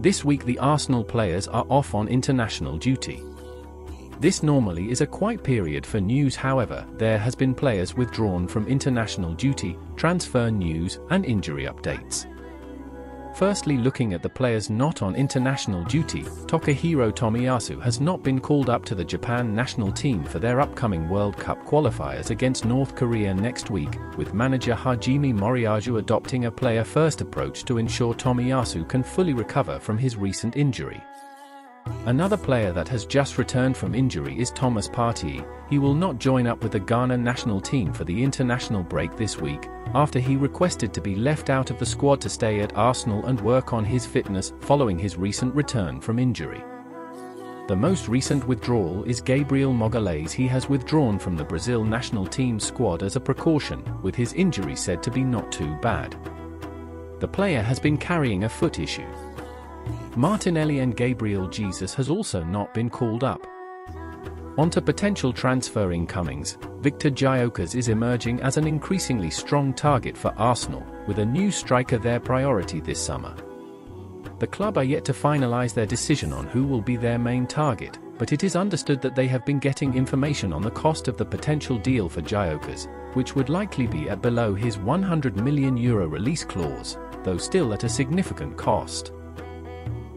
This week the Arsenal players are off on international duty. This normally is a quiet period for news however, there has been players withdrawn from international duty, transfer news and injury updates. Firstly looking at the players not on international duty, Takehiro Tomiyasu has not been called up to the Japan national team for their upcoming World Cup qualifiers against North Korea next week, with manager Hajime Moriyasu adopting a player-first approach to ensure Tomiyasu can fully recover from his recent injury. Another player that has just returned from injury is Thomas Partey. He will not join up with the Ghana national team for the international break this week, after he requested to be left out of the squad to stay at Arsenal and work on his fitness following his recent return from injury. The most recent withdrawal is Gabriel Magalhaes. He has withdrawn from the Brazil national team squad as a precaution, with his injury said to be not too bad. The player has been carrying a foot issue. Martinelli and Gabriel Jesus has also not been called up. Onto potential transfer incomings, Viktor Gyökeres is emerging as an increasingly strong target for Arsenal, with a new striker their priority this summer. The club are yet to finalise their decision on who will be their main target, but it is understood that they have been getting information on the cost of the potential deal for Gyökeres, which would likely be at below his 100 million euro release clause, though still at a significant cost.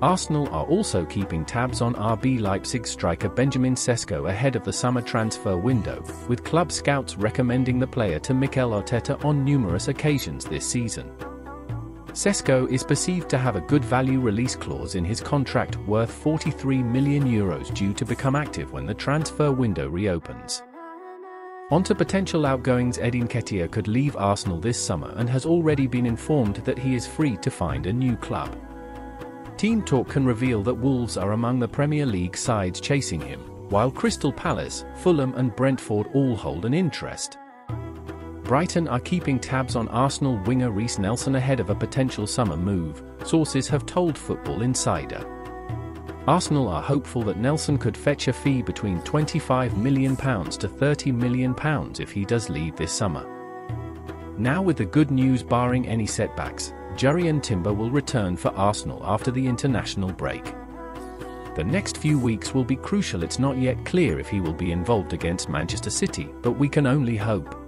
Arsenal are also keeping tabs on RB Leipzig striker Benjamin Sesko ahead of the summer transfer window, with club scouts recommending the player to Mikel Arteta on numerous occasions this season. Sesko is perceived to have a good value release clause in his contract worth 43 million euros due to become active when the transfer window reopens. Onto potential outgoings Eddie Nketiah could leave Arsenal this summer and has already been informed that he is free to find a new club. Team Talk can reveal that Wolves are among the Premier League sides chasing him, while Crystal Palace, Fulham and Brentford all hold an interest. Brighton are keeping tabs on Arsenal winger Reiss Nelson ahead of a potential summer move, sources have told Football Insider. Arsenal are hopeful that Nelson could fetch a fee between £25 million to £30 million if he does leave this summer. Now with the good news barring any setbacks, Jurrien Timber will return for Arsenal after the international break. The next few weeks will be crucial it's not yet clear if he will be involved against Manchester City, but we can only hope.